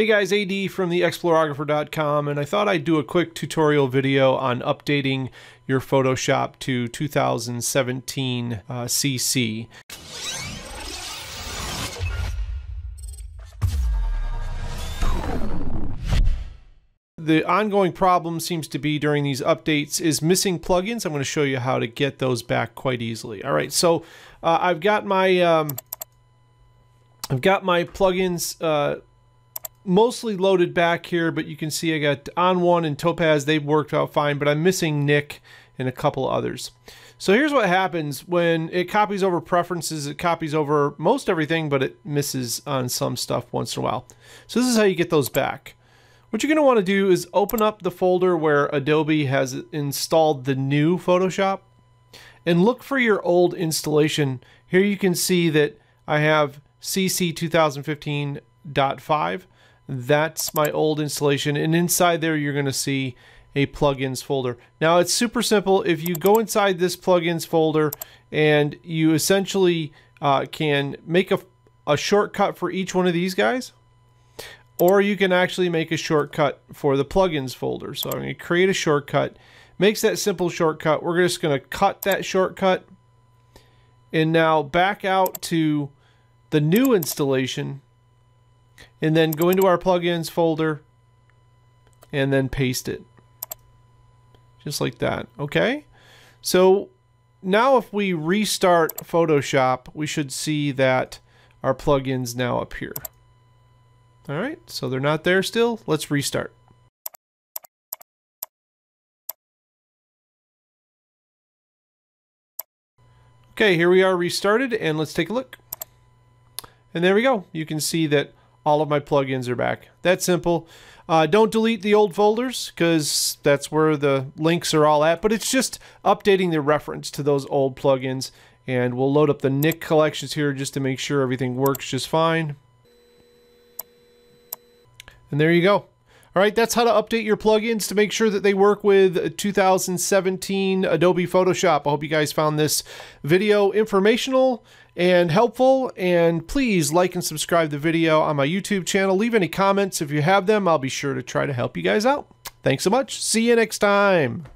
Hey guys, AD from theexplorographer.com, and I thought I'd do a quick tutorial video on updating your Photoshop to 2017 uh, CC. The ongoing problem seems to be during these updates is missing plugins. I'm going to show you how to get those back quite easily. All right, so uh, I've got my um, I've got my plugins uh, mostly loaded back here, but you can see I got ON1 and Topaz. They've worked out fine, but I'm missing Nik and a couple others. So here's what happens when it copies over preferences. It copies over most everything, but it misses on some stuff once in a while. So this is how you get those back. What you're going to want to do is open up the folder where Adobe has installed the new Photoshop and look for your old installation. Here you can see that I have CC 2015.5 that's my old installation. And inside there, you're going to see a plugins folder. Now it's super simple. If you go inside this plugins folder and you essentially uh, can make a, a shortcut for each one of these guys, or you can actually make a shortcut for the plugins folder. So I'm going to create a shortcut. Makes that simple shortcut. We're just going to cut that shortcut and now back out to the new installation and then go into our plugins folder and then paste it. Just like that okay? So now if we restart Photoshop we should see that our plugins now appear. Alright so they're not there still. Let's restart. Okay here we are restarted and let's take a look. And there we go. You can see that all of my plugins are back. That simple. Uh, don't delete the old folders because that's where the links are all at, but it's just updating the reference to those old plugins. And we'll load up the Nik collections here just to make sure everything works just fine. And there you go. All right, that's how to update your plugins to make sure that they work with 2017 Adobe Photoshop. I hope you guys found this video informational and helpful. And please like and subscribe the video on my YouTube channel. Leave any comments if you have them. I'll be sure to try to help you guys out. Thanks so much. See you next time.